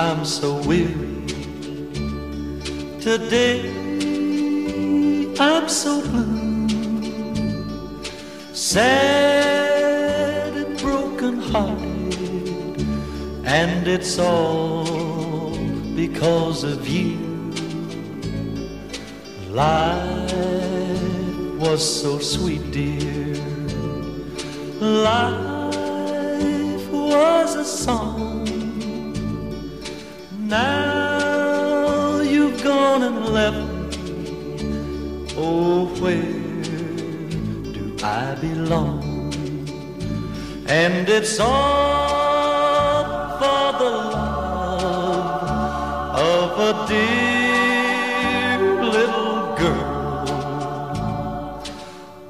I'm so weary. Today I'm so blue, sad and broken hearted, and it's all because of you. Life was so sweet, dear. Life was a song. Left. Oh, where do I belong? And it's all for the love of a dear little girl.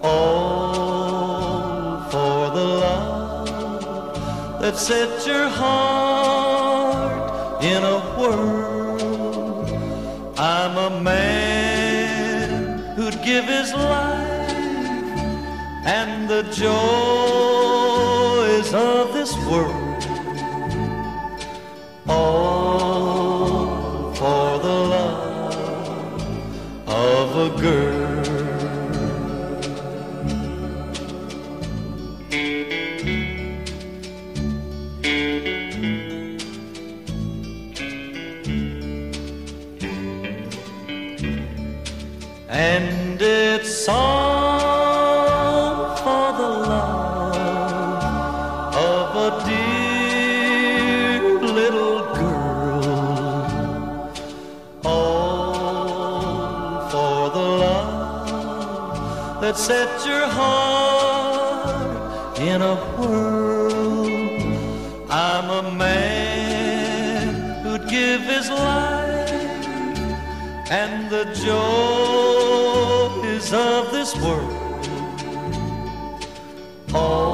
All for the love that set your heart in a whirl. Give his life and the joys of this world. All for the love of a girl. And it's all for the love of a dear little girl. All for the love that set your heart in a whirl. I'm a man who'd give his life and the joys of this world. All